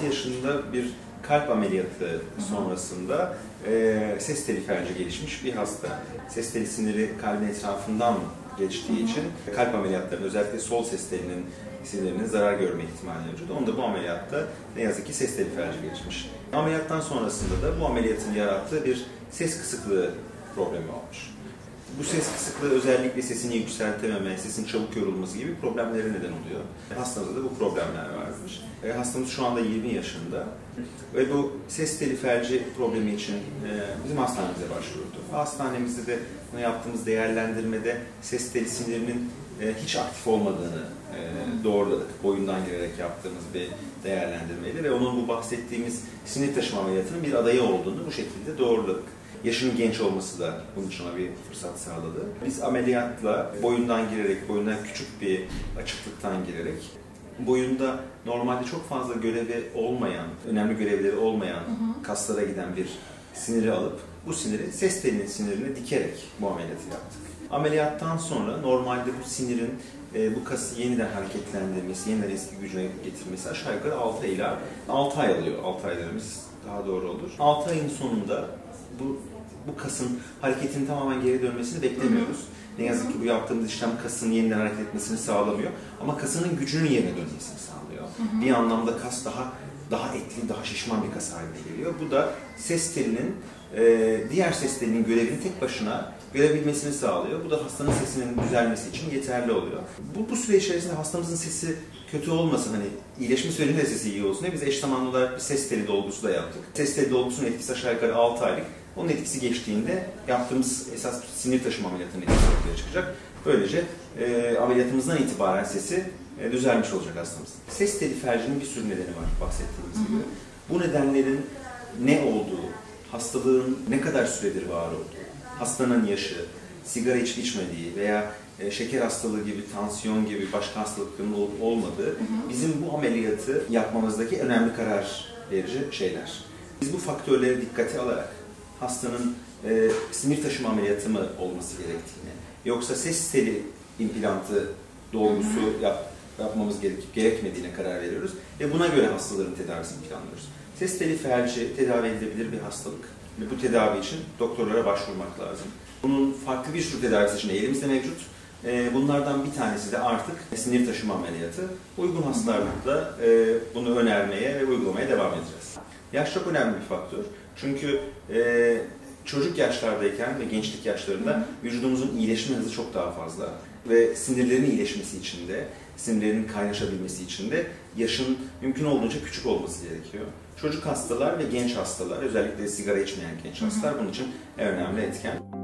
6 yaşında bir kalp ameliyatı sonrasında e, ses teli felci gelişmiş bir hasta. Ses teli siniri kalbin etrafından geçtiği için kalp ameliyatlarının özellikle sol ses telinin sinirlerinin zarar görme ihtimali mevcut. Onda bu ameliyatta ne yazık ki ses teli felci gelişmiş. Ameliyattan sonrasında da bu ameliyatın yarattığı bir ses kısıklığı problemi olmuş. Bu ses kısıklığı özellikle sesini yükseltememe, sesin çabuk yorulması gibi problemlere neden oluyor. Hastamızda da bu problemler varmış. E, hastamız şu anda 20 yaşında ve bu ses teli felci problemi için e, bizim hastanemize başvurdu. Hastanemizde de bunu yaptığımız değerlendirmede ses teli sinirinin e, hiç aktif olmadığını e, doğruladık. Boyundan girerek yaptığımız bir değerlendirmeydi ve onun bu bahsettiğimiz sinir taşıma ameliyatının bir adayı olduğunu bu şekilde doğruladık. Yaşının genç olması da bunun için ona bir fırsat sağladı. Biz ameliyatla boyundan girerek, boyundan küçük bir açıklıktan girerek boyunda normalde çok fazla görevi olmayan, önemli görevleri olmayan hı hı. kaslara giden bir siniri alıp bu siniri ses telinin sinirine dikerek bu ameliyatı yaptık. Ameliyattan sonra normalde bu sinirin e, bu kası yeniden hareketlendirmesi, yeniden eski gücüne getirmesi aşağı yukarı 6 ila 6 ay alıyor. 6 ay dememiz daha doğru olur. 6 ayın sonunda bu bu kasın hareketinin tamamen geri dönmesini beklemiyoruz. Ne yazık ki bu yaptığımız işlem kasın yeniden hareket etmesini sağlamıyor. Ama kasının gücünün yerine dönmesini sağlıyor. Bir anlamda kas daha daha etli, daha şişman bir kas haline geliyor. Bu da ses telinin e, diğer ses telinin görevini tek başına görebilmesini sağlıyor. Bu da hastanın sesinin düzelmesi için yeterli oluyor. Bu, bu süre içerisinde hastamızın sesi kötü olmasın, hani iyileşme sürecinde sesi iyi olsun diye biz eş zamanlı olarak bir ses teli dolgusu da yaptık. Ses teli dolgusunun etkisi aşağı yukarı 6 aylık. Onun etkisi geçtiğinde yaptığımız esas sinir taşıma ameliyatının etkisi ortaya çıkacak. Böylece e, ameliyatımızdan itibaren sesi e, düzelmiş olacak hastamız. Ses teli felcinin bir sürü nedeni var bahsettiğimiz gibi. Bu nedenlerin ne olduğu, hastalığın ne kadar süredir var olduğu, hastanın yaşı, sigara içip içmediği veya e, şeker hastalığı gibi, tansiyon gibi başka hastalıkların olup olmadığı bizim bu ameliyatı yapmamızdaki önemli karar verici şeyler. Biz bu faktörleri dikkate alarak hastanın e, sinir taşıma ameliyatı mı olması gerektiğini, yoksa ses teli implantı dolgusu yap, yapmamız gerekip gerekmediğine karar veriyoruz ve buna göre hastaların tedavisini planlıyoruz. Ses teli felci tedavi edilebilir bir hastalık ve bu tedavi için doktorlara başvurmak lazım. Bunun farklı bir sürü tedavisi için elimizde mevcut. E, bunlardan bir tanesi de artık sinir taşıma ameliyatı. Uygun hastalarda e, bunu önermeye ve uygulamaya devam edeceğiz. Yaş çok önemli bir faktör. Çünkü e, çocuk yaşlardayken ve gençlik yaşlarında vücudumuzun iyileşme hızı çok daha fazla. Ve sinirlerin iyileşmesi için de, sinirlerin kaynaşabilmesi için de yaşın mümkün olduğunca küçük olması gerekiyor. Çocuk hastalar ve genç hastalar, özellikle sigara içmeyen genç hastalar bunun için en önemli etken.